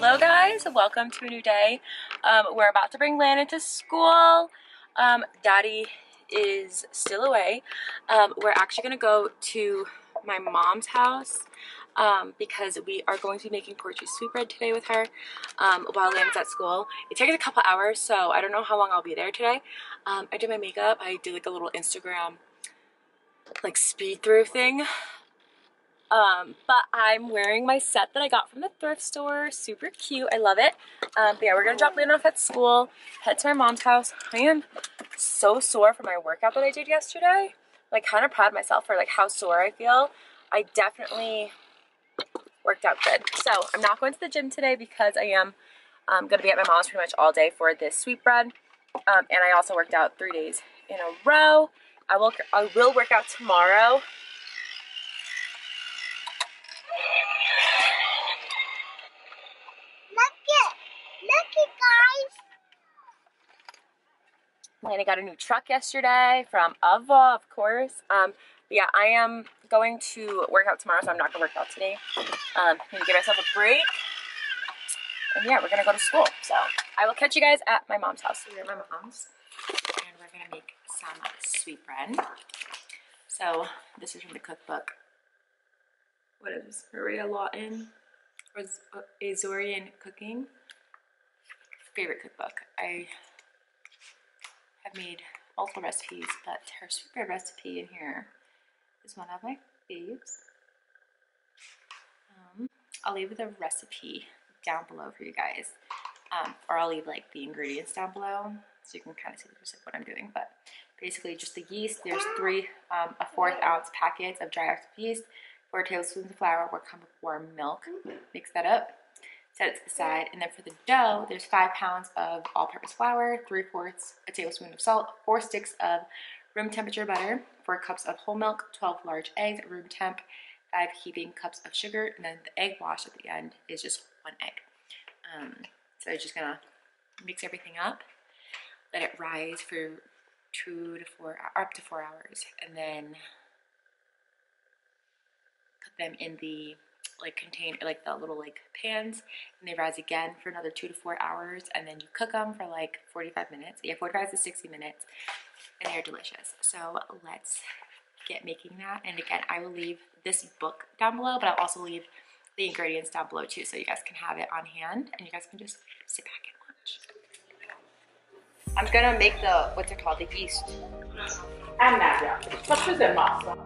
Hello guys, welcome to a new day. Um, we're about to bring Landon to school. Um, Daddy is still away. Um, we're actually gonna go to my mom's house um, because we are going to be making Portuguese sweetbread today with her um, while Landon's at school. It takes a couple hours, so I don't know how long I'll be there today. Um, I did my makeup. I did like a little Instagram like speed through thing um, but I'm wearing my set that I got from the thrift store. Super cute. I love it. Um, but yeah, we're going to drop Landon off at school, head to my mom's house. I am so sore from my workout that I did yesterday. Like, kind of proud of myself for, like, how sore I feel. I definitely worked out good. So, I'm not going to the gym today because I am um, going to be at my mom's pretty much all day for this sweetbread. Um, and I also worked out three days in a row. I will, I will work out tomorrow And I got a new truck yesterday from Ava, of course. Um, yeah, I am going to work out tomorrow, so I'm not going to work out today. Um, I'm give myself a break. And yeah, we're going to go to school. So I will catch you guys at my mom's house. So we're at my mom's. And we're going to make some sweet bread. So this is from the cookbook. What is this? Maria Lawton. Azorean Cooking. Favorite cookbook. I have made multiple recipes, but her super recipe in here is one of my faves. Um, I'll leave the recipe down below for you guys, um, or I'll leave like the ingredients down below so you can kind of see what I'm doing. But basically, just the yeast. There's three, um, a fourth ounce packets of dry active yeast, four tablespoons of flour, one cup of warm milk. Mix that up set it to the side. And then for the dough, there's five pounds of all-purpose flour, three fourths a tablespoon of salt, four sticks of room temperature butter, four cups of whole milk, 12 large eggs at room temp, five heaping cups of sugar, and then the egg wash at the end is just one egg. Um, so I'm just gonna mix everything up, let it rise for two to four, up to four hours, and then put them in the like contain like the little like pans and they rise again for another two to four hours and then you cook them for like 45 minutes. Yeah 45 to 60 minutes and they're delicious. So let's get making that and again I will leave this book down below but I'll also leave the ingredients down below too so you guys can have it on hand and you guys can just sit back and watch. I'm gonna make the what's it called? The yeast. And that yeah. What's the massa?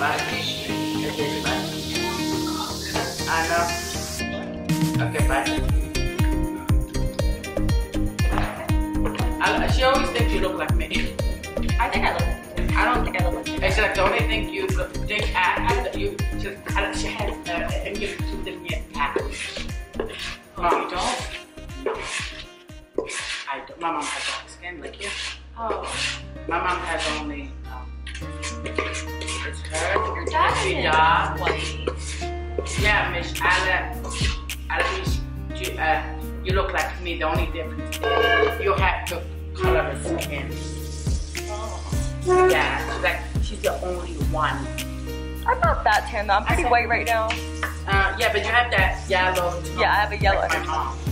back. Okay, back. Okay, back. She always thinks you look like me. I think I look. I don't think I look like. She's like the only thing you look, think at. You just she has uh, you. Mom, you don't? No. I don't. My mom has dark skin like you. Oh, My mom has only. Um, it's her. your dad She died. white. Yeah, Miss Ala. Ala, you, uh, you look like me. The only difference is you have the color of skin. Oh. Yeah, she's like she's the only one. I'm not that tan though. I'm pretty Okay. white right now. Uh, yeah, but you have that yellow. Yeah, I have a yellow Like my mom.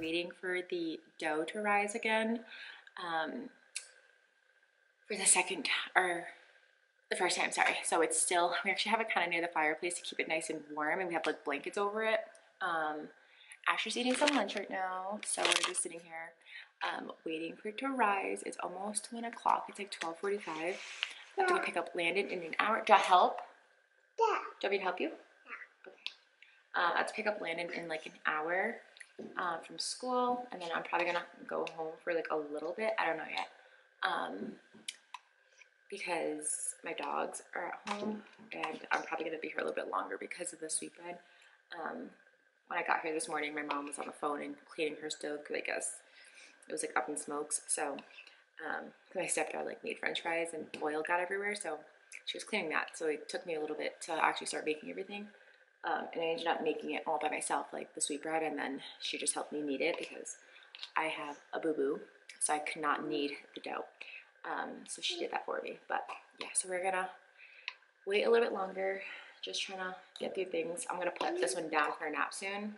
Waiting for the dough to rise again. Um, for the second or the first time, sorry. So it's still we actually have it kind of near the fireplace to keep it nice and warm, and we have like blankets over it. Um, Asher's eating some lunch right now, so we're just sitting here um, waiting for it to rise. It's almost one o'clock. It's like twelve forty-five. I have to go pick up Landon in an hour. Do I help? Yeah. Do you want me to help you? Yeah. Okay. Uh, I have to pick up Landon in like an hour uh, from school, and then I'm probably gonna go home for like a little bit. I don't know yet, um, because my dogs are at home, and I'm probably gonna be here a little bit longer because of the sweetbread. Um, when I got here this morning, my mom was on the phone and cleaning her stove because I guess it was like up in smokes. So, um, my stepdad like made French fries and oil got everywhere, so she was cleaning that. So it took me a little bit to actually start making everything. Um, and I ended up making it all by myself, like the sweetbread, and then she just helped me knead it because I have a boo boo, so I could not knead the dough. Um, so she did that for me. But yeah, so we're gonna wait a little bit longer, just trying to get through things. I'm gonna put this one down for a nap soon.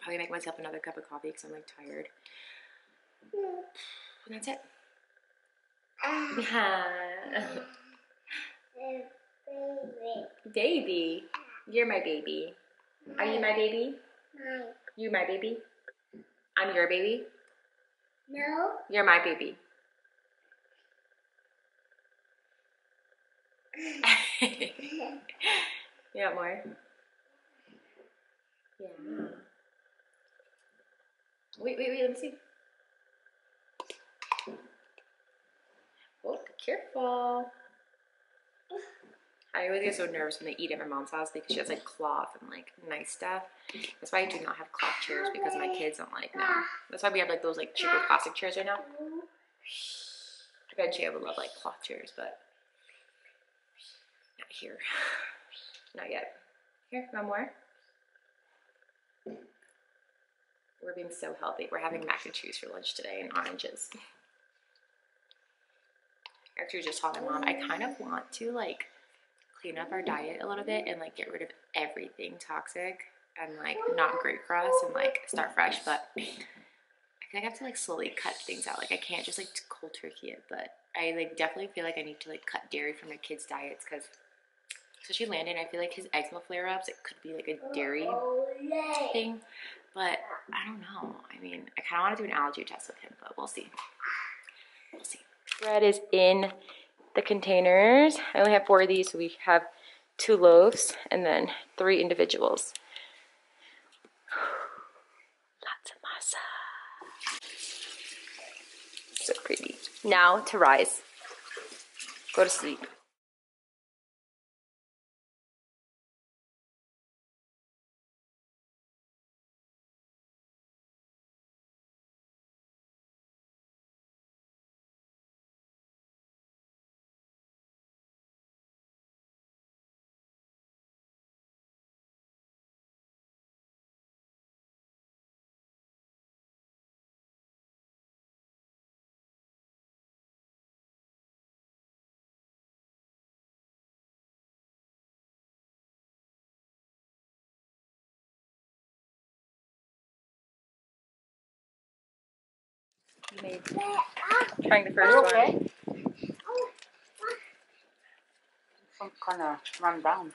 Probably make myself another cup of coffee because I'm like tired. And that's it. baby, you're my baby. Are you my baby? No. You my baby? I'm your baby. No. You're my baby. you want more? Yeah. Wait, wait, wait, let me see. Oh, be careful. I always get so nervous when they eat at my mom's house because she has like cloth and like nice stuff. That's why I do not have cloth chairs because my kids don't like no. That's why we have like those like cheaper plastic chairs right now. Eventually I would love like cloth chairs, but not here. Not yet. Here, one more. We're being so healthy. We're having mac and cheese for lunch today and oranges. I actually just told my mom I kind of want to like clean up our diet a little bit and like get rid of everything toxic and like not great for us and like start fresh. But I feel like I have to like slowly cut things out. Like I can't just like cold turkey it. But I like definitely feel like I need to like cut dairy from my kids' diets because especially Landon, I feel like his eczema flare ups. It could be like a dairy oh, thing, but I don't know. I mean, I kind of want to do an allergy test with him, but we'll see. We'll see. Bread is in the containers. I only have four of these, so we have two loaves and then three individuals. Lots of massa. So pretty. Now to rise. Go to sleep. You made. Trying the first You one. okay? Some kind of run down.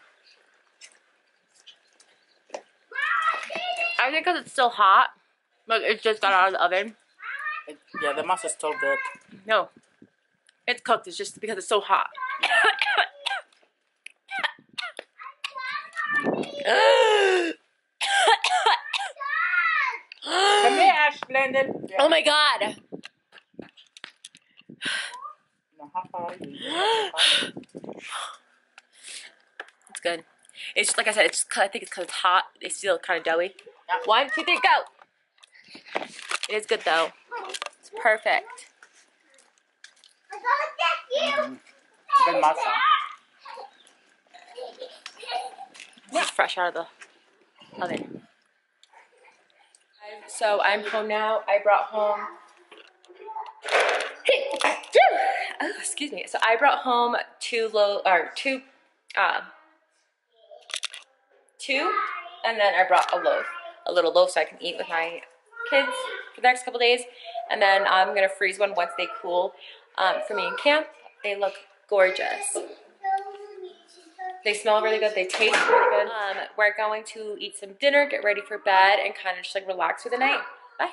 I think because it's still hot. Like it just got out of the oven. It, yeah, the mustard's still good. No, it's cooked. It's just because it's so hot. Come here, Blended. Yeah. oh my god. No, how far are you? It's good. It's just like I said. It's just I think it's because it's hot. It's still kind of doughy. Yeah. One, two, three, go. It is good though. It's perfect. Mm, good mustard. This fresh out of the oven. So I'm home now. I brought home. Oh, excuse me. So I brought home two low or two, um, two, and then I brought a loaf, a little loaf, so I can eat with my kids for the next couple days, and then I'm gonna freeze one once they cool. Um, for me in camp, they look gorgeous. They smell really good. They taste really good. Um, we're going to eat some dinner, get ready for bed, and kind of just like relax for the night. Bye.